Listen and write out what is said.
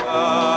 Senhor.